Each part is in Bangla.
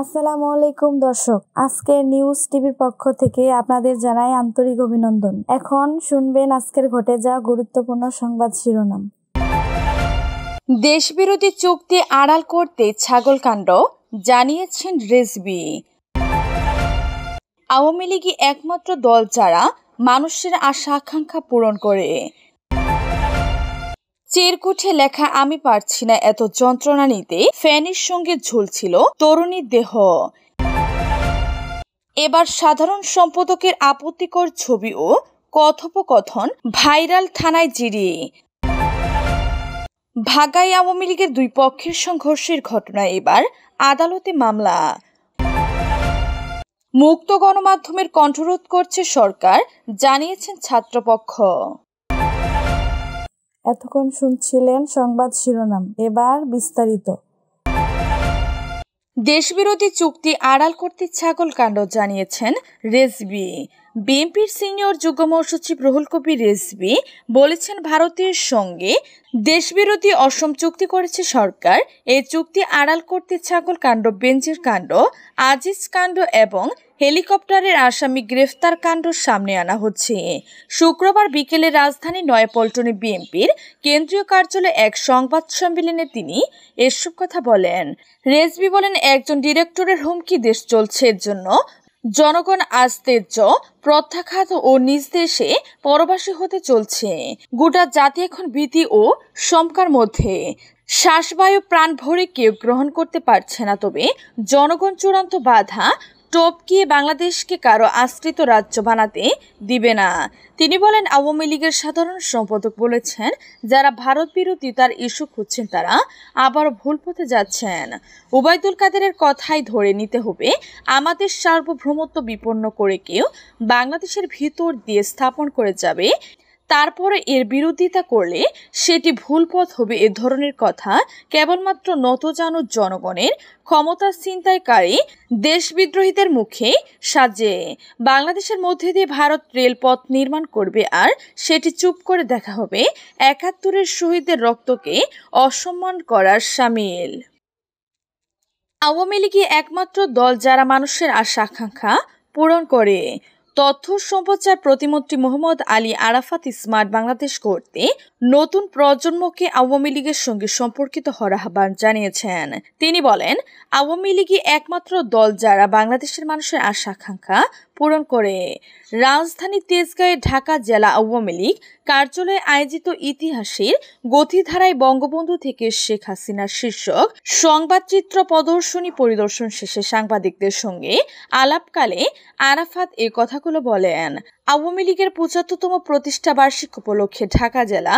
আসসালামু আলাইকুম দর্শক আজকের নিউজ টিভির পক্ষ থেকে আপনাদের জানাই আন্তরিক অভিনন্দন। এখন শুনবেন আজকের ঘটে যাওয়া গুরুত্বপূর্ণ সংবাদ শিরোনাম। দেশবিরোধী চুক্তি আড়াল করতে ছাগলকাণ্ড জানিয়েছেন রেজবি। আওয়ামী লীগই একমাত্র দল যারা মানুষের আশা আকাঙ্ক্ষা পূরণ করে। চেরকুঠে লেখা, আমি পারছি না এত যন্ত্রণা নিতে ফ্যানের সঙ্গে ঝুলছিল তরুণীর দেহ। এবার সাধারণ সম্পাদকের আপত্তিকর ছবি ও কথোপকথন ভাইরাল থানায় জিডি ভাগাই আওয়ামী লীগের দুই পক্ষের সংঘর্ষের ঘটনা এবার আদালতে মামলা। মুক্ত গণমাধ্যমের কণ্ঠরোধ করছে সরকার, জানিয়েছেন ছাত্রপক্ষ। এতক্ষণ শুনছিলেন সংবাদ শিরোনাম এবার বিস্তারিত। দেশবিরোধী চুক্তি আড়াল করতে ছাগল কাণ্ড জানিয়েছেন রেজবি। বিএনপির সিনিয়র যুগ্ম মহাসচিব রুহুল কবির রেজবি বলেছেন, ভারতের সঙ্গে দেশবিরোধী অসম চুক্তি করেছে সরকার। এই চুক্তি আড়াল করতে ছাগল কাণ্ড, বেঞ্জের কাণ্ড, আজিজ কাণ্ড এবং হেলিকপ্টারের আসামি গ্রেফতার কাণ্ড সামনে আনা হচ্ছে। শুক্রবার বিকেলে রাজধানী নয়াপল্টনে বিএনপির কেন্দ্রীয় কার্যালয়ে এক সংবাদ সম্মেলনে তিনি এসব কথা বলেন। রেজবি বলেন, একজন ডিরেক্টরের হুমকি দেশ চলছে, এর জন্য জনগণ আস্তের্য প্রত্যাখ্যাত ও নিজ দেশে পরবাসী হতে চলছে। গোটা জাতি এখন ভীতি ও শঙ্কার মধ্যে। শ্বাসবায়ু প্রাণ ভরে কেউ গ্রহণ করতে পারছে না, তবে জনগণ চূড়ান্ত বাধা টপকিয়ে বাংলাদেশকে কারও আশ্রিত রাজ্য বানাতে দিবে না। তিনি বলেন, আওয়ামী লীগের সাধারণ সম্পাদক বলেছেন, যারা ভারত বিরোধী তার ইস্যু খুঁজছেন তারা আবার ভুল পথে যাচ্ছেন। ওবায়দুল কাদেরের কথাই ধরে নিতে হবে, আমাদের সার্বভৌমত্ব বিপন্ন করে কেউ বাংলাদেশের ভিতর দিয়ে স্থাপন করে যাবে তারপরে এর বিরোধিতা করলে সেটি ভুল পথ হবে এ ধরনের কথা কেবলমাত্র নতজানু জনগণের ক্ষমতা ছিনতাইকারী দেশবিদ্রোহীদের মুখে সাজে। বাংলাদেশের মধ্যে দিয়ে ভারত রেলপথ নির্মাণ করবে আর সেটি চুপ করে দেখা হবে একাত্তরের শহীদদের রক্তকে অসম্মান করার সামিল। আওয়ামী লীগই একমাত্র দল যারা মানুষের আশা আকাঙ্ক্ষা পূরণ করে। তথ্য সম্প্রচার প্রতিমন্ত্রী মোহাম্মদ আলী আরাফাত স্মার্ট বাংলাদেশ করতে নতুন প্রজন্মকে আওয়ামী লীগের সঙ্গে সম্পর্কিত হওয়ার আহ্বান জানিয়েছেন। তিনি বলেন, আওয়ামী লীগই একমাত্র দল যারা বাংলাদেশের মানুষের আশা, আকাঙ্ক্ষা পূরণ করে। রাজধানী তেজগাঁয়ে ঢাকা জেলা আওয়ামী লীগ কার্যালয়ে আয়োজিত ইতিহাসের গতিধারায় বঙ্গবন্ধু থেকে শেখ হাসিনার শীর্ষক সংবাদচিত্র প্রদর্শনী পরিদর্শন শেষে সাংবাদিকদের সঙ্গে আলাপকালে আরাফাত এ কথাগুলো বলেন, আওয়ামী লীগের পঁচাত্তরতম প্রতিষ্ঠা বার্ষিক উপলক্ষে ঢাকা জেলা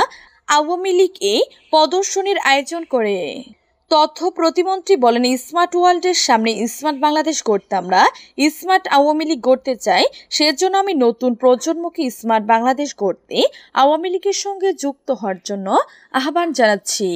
আওয়ামী লীগ এই প্রদর্শনীর আয়োজন করে। তথ্য প্রতিমন্ত্রী বলেন, স্মার্ট ওয়ার্ল্ডের সামনে স্মার্ট বাংলাদেশ গড়তে আমরা স্মার্ট আওয়ামী লীগ গড়তে চাই। সেজন্য আমি নতুন প্রজন্মকে স্মার্ট বাংলাদেশ গড়তে আওয়ামী লীগের সঙ্গে যুক্ত হওয়ার জন্য আহ্বান জানাচ্ছি।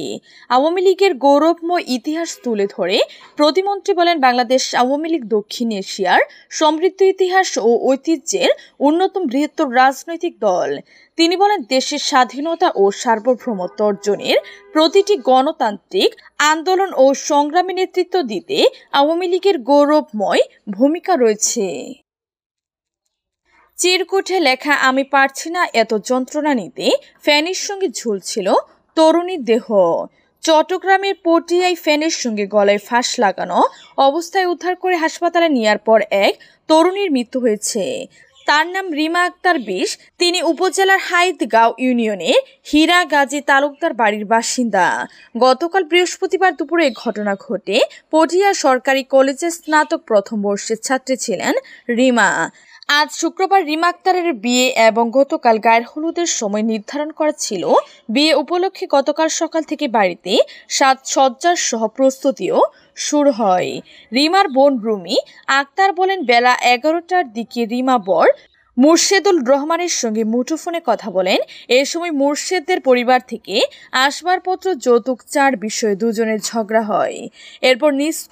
আওয়ামী লীগের গৌরবময় ইতিহাস তুলে ধরে প্রতিমন্ত্রী বলেন, বাংলাদেশ আওয়ামী লীগ দক্ষিণ এশিয়ার সমৃদ্ধ ইতিহাস ও ঐতিহ্যের অন্যতম বৃহত্তর রাজনৈতিক দল। তিনি বলেন, দেশের স্বাধীনতা ও সার্বভৌমত্ব অর্জনের প্রতিটি গণতান্ত্রিক আন্দোলন ও সংগ্রামে নেতৃত্ব দিতে আওয়ামী লীগের গৌরবময় ভূমিকা রয়েছে। চিরকুটে লেখা, আমি পারছি না এত যন্ত্রণা নিতে ফ্যানের সঙ্গে ঝুলছিল তরুণীর দেহ। চট্টগ্রামের পটিয়ায় ফ্যানের সঙ্গে গলায় ফাঁস লাগানো অবস্থায় উদ্ধার করে হাসপাতালে নেওয়ার পর এক তরুণীর মৃত্যু হয়েছে। তার নাম রিমা আক্তার বিশ। তিনি উপজেলার হাইদগাঁও ইউনিয়নে হীরা গাজী তালুকদার বাড়ির বাসিন্দা। গতকাল বৃহস্পতিবার দুপুরে ঘটনা ঘটে। পটিয়া সরকারি কলেজের স্নাতক প্রথম বর্ষের ছাত্রী ছিলেন রিমা। আজ শুক্রবার রিমা আক্তারের বিয়ে এবং গতকাল গায়ের হলুদের সময় নির্ধারণ করা ছিল। বিয়ে উপলক্ষে গতকাল সকাল থেকে বাড়িতে সাত সজ্জার সহ প্রস্তুতিও শুরু হয়। রিমার বোন রুমি আক্তার বলেন, বেলা এগারোটার দিকে রিমা বর মুর্শেদুল রহমানের সঙ্গে মুঠোফোনে কথা বলেন। এ সময় মুর্শেদদের পরিবার থেকে আসবাবপত্র, যৌতুক চার বিষয়ে দুজনের ঝগড়া হয়। এরপর নিজ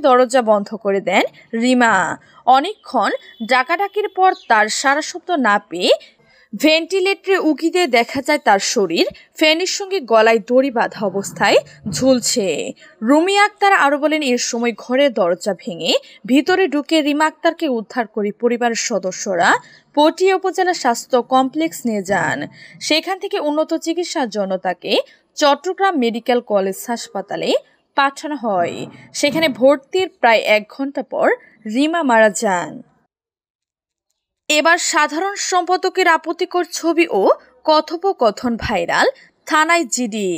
দরজা বন্ধ করে দেন রিমা। অনেকক্ষণ ডাকাডাকির পর তার সারা শব্দ না পেয়ে ভেন্টিলেটরে উকি দিয়ে দেখা যায় তার শরীর, ফ্যানের সঙ্গে গলায় দড়ি বাঁধা অবস্থায় ঝুলছে। রুমি আক্তার আরও বলেন, এর সময় ঘরের দরজা ভেঙে ভিতরে ঢুকে রিমা আক্তারকে উদ্ধার করে পরিবারের সদস্যরা পটিয়া উপজেলা স্বাস্থ্য কমপ্লেক্স নিয়ে যান। সেখান থেকে উন্নত চিকিৎসার জন্য তাকে চট্টগ্রাম মেডিকেল কলেজ হাসপাতালে পাঠানো হয়। সেখানে ভর্তির প্রায় এক ঘণ্টা পর রিমা মারা যান। এবার সাধারণ সম্পাদকের আপত্তিকর ছবি ও কথোপকথন ভাইরাল, থানায় জিডি।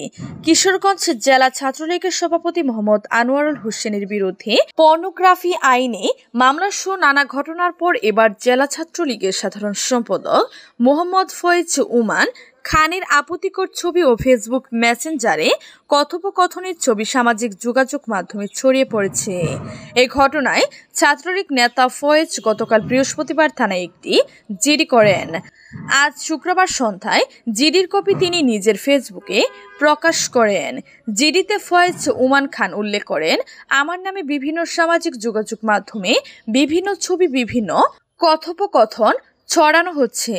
কিশোরগঞ্জ জেলা ছাত্রলীগের সভাপতি মোহাম্মদ আনোয়ারুল হোসেনের বিরুদ্ধে পর্নোগ্রাফি আইনে মামলা সহ নানা ঘটনার পর এবার জেলা ছাত্রলীগের সাধারণ সম্পাদক মোহাম্মদ ফয়েজ উমান খানের আপত্তিকর ছবি ও ফেসবুক মেসেঞ্জারে কথোপকথনের ছবি সামাজিক যোগাযোগ মাধ্যমে ছড়িয়ে পড়েছে। এই ঘটনায় ছাত্রলীগ নেতা ফয়েজ গতকাল বৃহস্পতিবার থানায় একটি জিডি করেন। আজ শুক্রবার সন্ধ্যায় জিডির কপি তিনি নিজের ফেসবুকে প্রকাশ করেন। জিডিতে ফয়েজ উমান খান উল্লেখ করেন, আমার নামে বিভিন্ন সামাজিক যোগাযোগ মাধ্যমে বিভিন্ন ছবি বিভিন্ন কথোপকথন ছড়ানো হচ্ছে।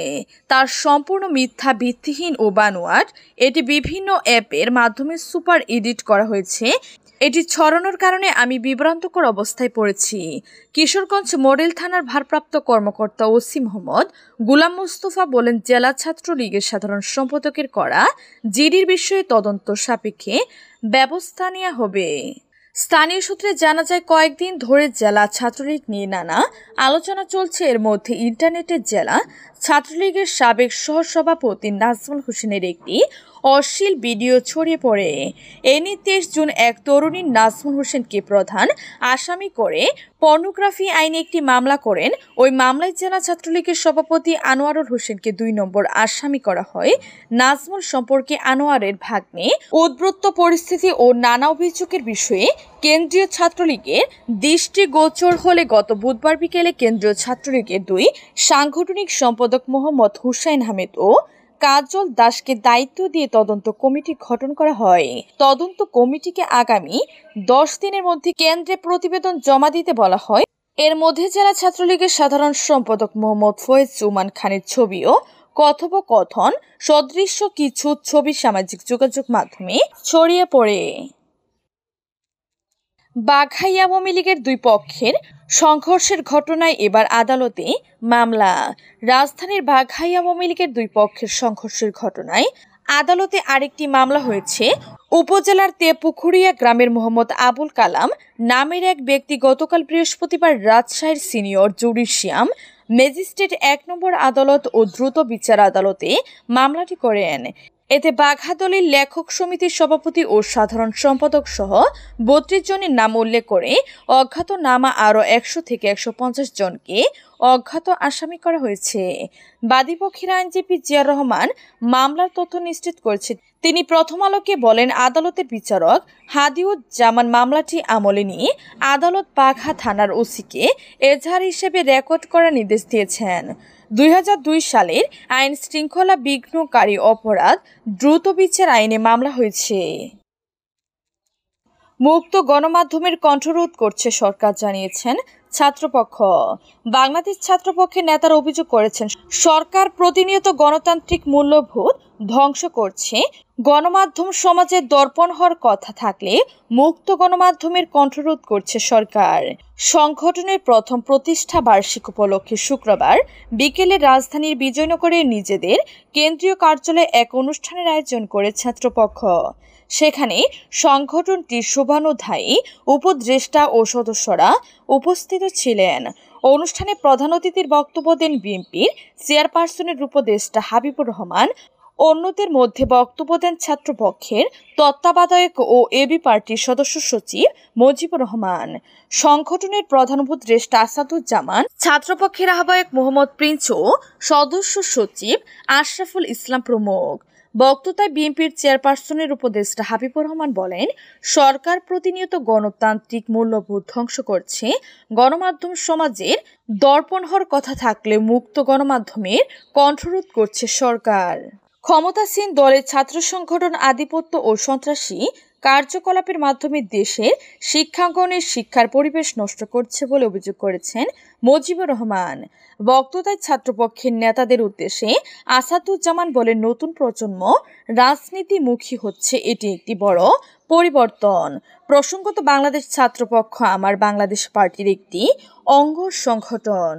তার সম্পূর্ণ মিথ্যা, ভিত্তিহীন ও বানোয়াট। এটি বিভিন্ন অ্যাপের মাধ্যমে সুপার এডিট করা হয়েছে। এটি ছড়ানোর কারণে আমি বিভ্রান্তকর অবস্থায় পড়েছি। কিশোরগঞ্জ মডেল থানার ভারপ্রাপ্ত কর্মকর্তা ওসি মোহাম্মদ গুলাম মুস্তফা বলেন, জেলা ছাত্রলীগের সাধারণ সম্পাদকের করা জিডির বিষয়ে তদন্ত সাপেক্ষে ব্যবস্থা নেওয়া হবে। স্থানীয় সূত্রে জানা যায়, কয়েকদিন ধরে জেলা ছাত্রলীগ নিয়ে নানা আলোচনা চলছে। এর মধ্যে ইন্টারনেটের জেলা ছাত্রলীগের সাবেক সহসভাপতি নাজমুল হোসেনের একটি অশ্লীল ভিডিও ছড়িয়ে পড়ে। এ নিয়ে তেইশ জুন এক তরুণী নাজমুল হোসেনকে প্রধান আসামি করে পর্নোগ্রাফি আইনে একটি মামলা করেন। ওই মামলায় জেলা ছাত্রলীগের সভাপতি আনোয়ারুল হোসেনকে দুই নম্বর আসামি করা হয়। নাজমুল সম্পর্কে আনোয়ারের ভাগ্নে উদ্বৃত্ত পরিস্থিতি ও নানা অভিযোগের বিষয়ে কেন্দ্রীয় ছাত্রলীগের দৃষ্টিগোচর হলে গত বুধবার বিকেলে কেন্দ্রীয় ছাত্রলীগের দুই সাংগঠনিক সম্পাদক মোহাম্মদ হুসাইন আহমেদ ও কাজল দাসকে দায়িত্ব দিয়ে তদন্ত কমিটি গঠন করা হয়। তদন্ত কমিটিকে আগামী দশ দিনের মধ্যে কেন্দ্রে প্রতিবেদন জমা দিতে বলা হয়। এর মধ্যে জেলা ছাত্রলীগের সাধারণ সম্পাদক মোহাম্মদ ফয়েজ জুমান খানের ছবিও কথোপকথন, সদৃশ্য কিছু ছবি সামাজিক যোগাযোগ মাধ্যমে ছড়িয়ে পড়ে। বাঘাই আওয়ামী লীগের দুই পক্ষের সংঘর্ষের ঘটনায় এবার আদালতে মামলা। রাজধানীর বাঘাই আওয়ামী লীগের দুই পক্ষের সংঘর্ষের ঘটনায় আদালতে আরেকটি মামলা হয়েছে। উপজেলার তেপুখুরিয়া গ্রামের মোহাম্মদ আবুল কালাম নামের এক ব্যক্তি গতকাল বৃহস্পতিবার রাজশাহীর সিনিয়র জুডিশিয়াম ম্যাজিস্ট্রেট এক নম্বর আদালত ও দ্রুত বিচার আদালতে মামলাটি করেন। এতে বাঘাদলির লেখক সমিতির সভাপতি ও সাধারণ সম্পাদক সহ বত্রিশ জনের নাম উল্লেখ করে অজ্ঞাত নামা আরও একশো থেকে একশো পঞ্চাশ জনকে অজ্ঞাত আসামি করা হয়েছে। বাদীপক্ষের আইনজীবী জিয়া রহমান মামলার তথ্য নিশ্চিত করেছেন। তিনি প্রথম আলোকে বলেন, আদালতের বিচারক হাদিউজ্জামান মামলাটি আমলে নিয়ে আদালত বাঘা থানার ওসিকে এজাহার হিসেবে রেকর্ড করার নির্দেশ দিয়েছেন। দুই সালের আইন শৃঙ্খলা বিঘ্নকারী অপরাধ দ্রুত বিচার আইনে মামলা হয়েছে। মুক্ত গণমাধ্যমের কণ্ঠরোধ করছে সরকার, জানিয়েছেন ছাত্রপক্ষ। বাংলাদেশ ছাত্রপক্ষের নেতারা অভিযোগ করেছেন, সরকার প্রতিনিয়ত গণতান্ত্রিক মূল্যবোধ ধ্বংস করছে গণমাধ্যম সমাজের দর্পণ হওয়ার কথা থাকলে মুক্ত গণমাধ্যমের কণ্ঠরোধ করছে সরকার। সংগঠনের প্রথম প্রতিষ্ঠা বার্ষিক উপলক্ষে শুক্রবার বিকেলে রাজধানীর বিজয়নগরে নিজেদের কেন্দ্রীয় কার্যালয়ে এক অনুষ্ঠানের আয়োজন করে ছাত্রপক্ষ। সেখানে সংগঠনটির শোভানুধায়ী উপদেষ্টা ও সদস্যরা উপস্থিত ছিলেন। অনুষ্ঠানে প্রধান অতিথির বক্তব্য দেন বিএনপির চেয়ারপারসনের উপদেষ্টা হাবিবুর রহমান অন্যদের মধ্যে বক্তব্য দেন ছাত্রপক্ষের তত্ত্বাবধায়ক ও এবি পার্টির সদস্য সচিব মজিবুর রহমান। সংগঠনের প্রধান উপদেষ্টা আসাদুজ্জামান, ছাত্রপক্ষের আহ্বায়ক মোহাম্মদ প্রিন্স ও সদস্য সচিব আশরাফুল ইসলাম প্রমুখ। বক্তৃতায় বিএনপির চেয়ারপারসনের উপদেষ্টা হাবিবুর রহমান বলেন, সরকার প্রতিনিয়ত গণতান্ত্রিক মূল্যবোধ ধ্বংস করছে। গণমাধ্যম সমাজের দর্পণ হওয়ার কথা থাকলে মুক্ত গণমাধ্যমের কণ্ঠরোধ করছে সরকার। ক্ষমতাসীন দলের ছাত্র সংগঠন আধিপত্য ও সন্ত্রাসী কার্যকলাপের মাধ্যমে দেশের শিক্ষাঙ্গনের শিক্ষার পরিবেশ নষ্ট করছে বলে অভিযোগ করেছেন মজিবুর রহমান। বক্ততায় ছাত্রপক্ষের নেতাদের উদ্দেশ্যে আসাদুজ্জামান বলেন, নতুন প্রজন্ম রাজনীতিমুখী হচ্ছে, এটি একটি বড় পরিবর্তন। প্রসঙ্গত, বাংলাদেশ ছাত্রপক্ষ আমার বাংলাদেশ পার্টির একটি অঙ্গ সংগঠন।